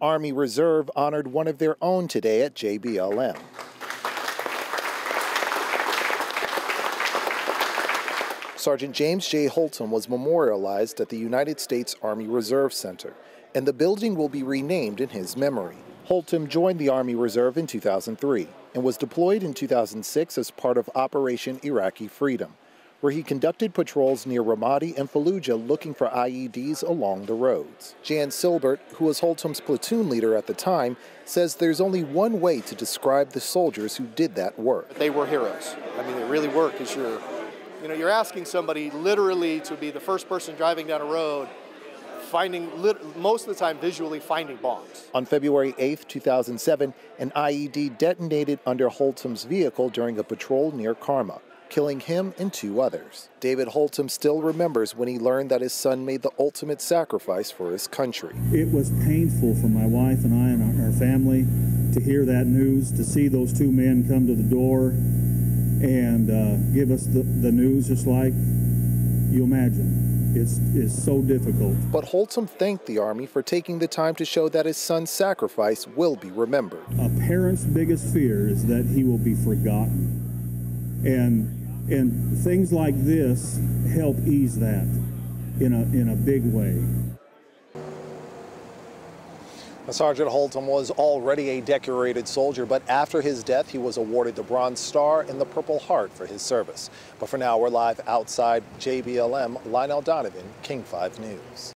Army Reserve honored one of their own today at JBLM. Sergeant James J. Holtom was memorialized at the United States Army Reserve Center, and the building will be renamed in his memory. Holtom joined the Army Reserve in 2003 and was deployed in 2006 as part of Operation Iraqi Freedom, where he conducted patrols near Ramadi and Fallujah looking for IEDs along the roads. Jan Silbert, who was Holtom's platoon leader at the time, says there's only one way to describe the soldiers who did that work. They were heroes. I mean, they really were because you're, you know, you're asking somebody literally to be the first person driving down a road finding, most of the time, visually finding bombs. On February 8, 2007, an IED detonated under Holtom's vehicle during a patrol near Karma, killing him and two others. David Holtom still remembers when he learned that his son made the ultimate sacrifice for his country. It was painful for my wife and I and our family to hear that news, to see those two men come to the door and uh, give us the, the news just like you imagine is, is so difficult. But Holtom thanked the Army for taking the time to show that his son's sacrifice will be remembered. A parent's biggest fear is that he will be forgotten. And, and things like this help ease that in a, in a big way. Sergeant Holtom was already a decorated soldier, but after his death, he was awarded the Bronze Star and the Purple Heart for his service. But for now, we're live outside JBLM. Lionel Donovan, King 5 News.